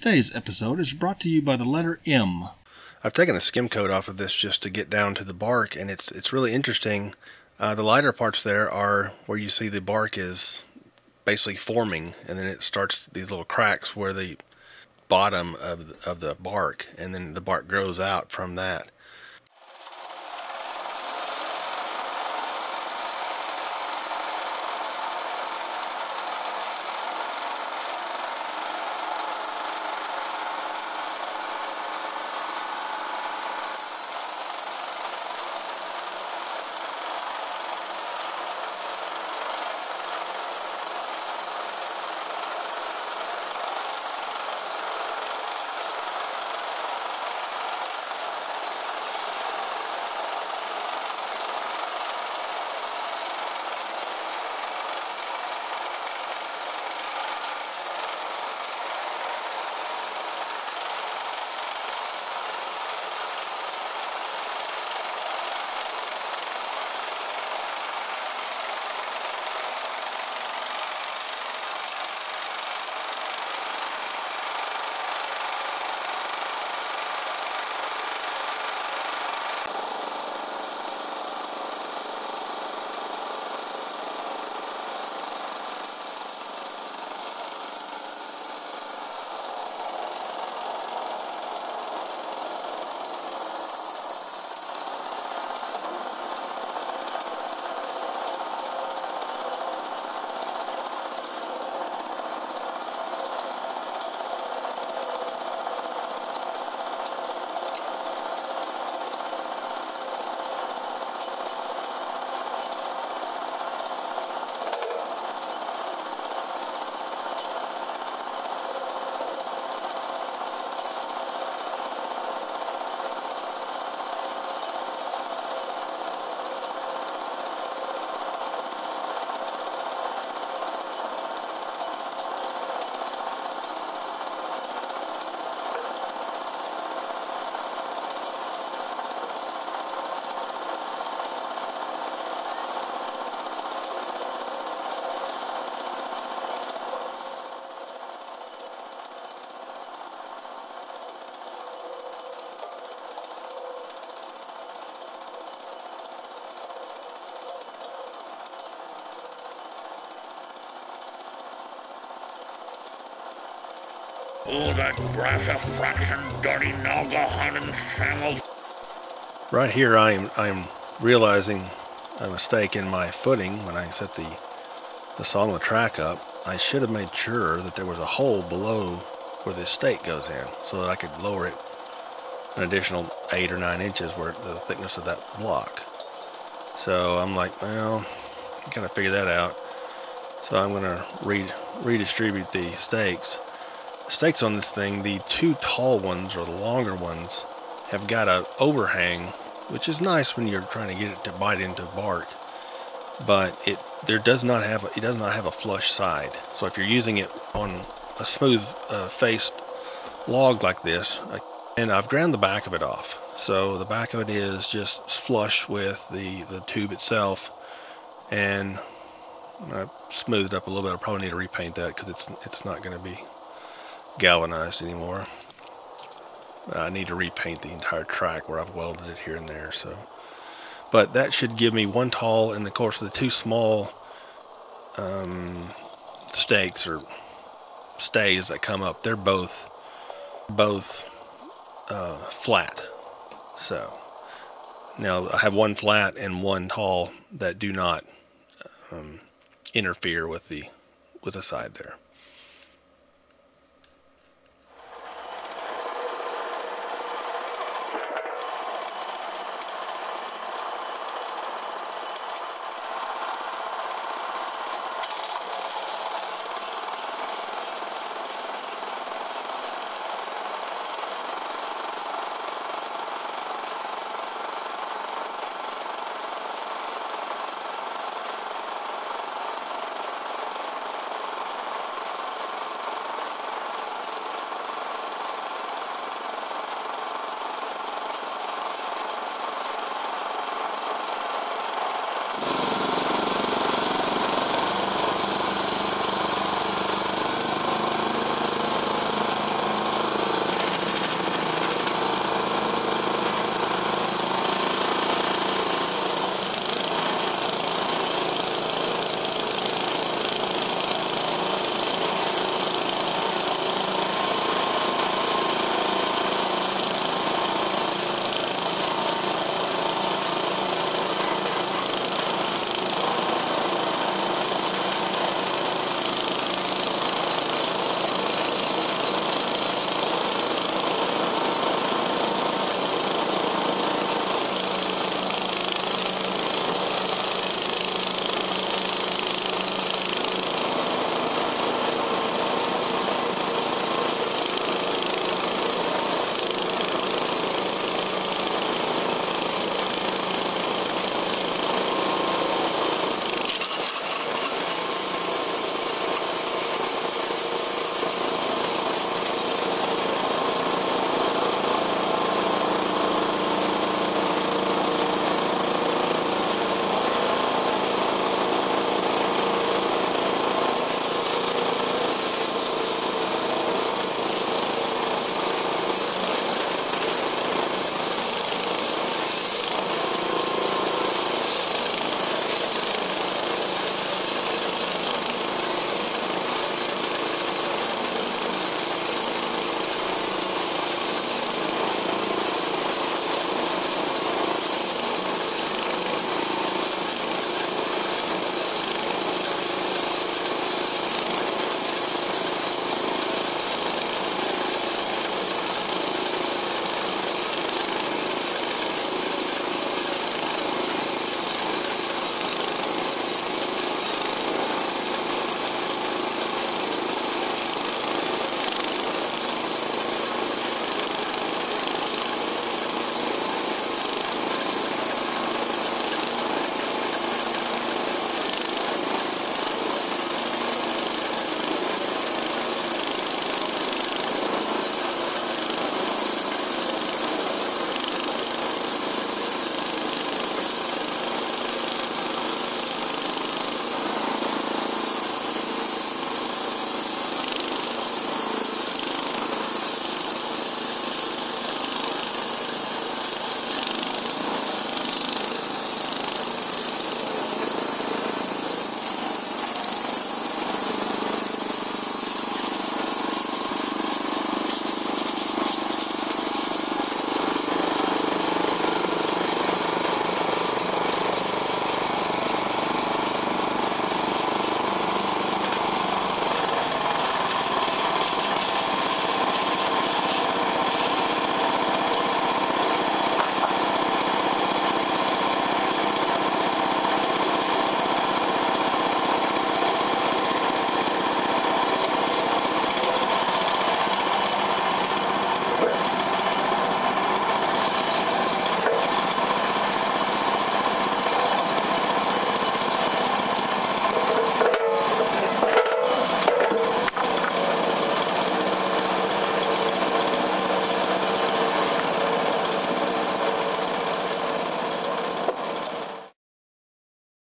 Today's episode is brought to you by the letter M. I've taken a skim coat off of this just to get down to the bark, and it's it's really interesting. Uh, the lighter parts there are where you see the bark is basically forming, and then it starts these little cracks where the bottom of of the bark, and then the bark grows out from that. Oh, that brass a fraction, dirty Naga hunting family. Right here, I am I am realizing a mistake in my footing when I set the the the track up. I should have made sure that there was a hole below where the stake goes in, so that I could lower it an additional eight or nine inches, where the thickness of that block. So I'm like, well, gotta figure that out. So I'm gonna re redistribute the stakes stakes on this thing, the two tall ones or the longer ones have got a overhang, which is nice when you're trying to get it to bite into bark. But it there does not have a, it does not have a flush side. So if you're using it on a smooth uh, faced log like this, and I've ground the back of it off. So the back of it is just flush with the the tube itself, and I smoothed up a little bit. I probably need to repaint that because it's it's not going to be galvanized anymore. I need to repaint the entire track where I've welded it here and there. So, but that should give me one tall, and of course of the two small um, stakes or stays that come up. They're both both uh, flat. So now I have one flat and one tall that do not um, interfere with the with the side there.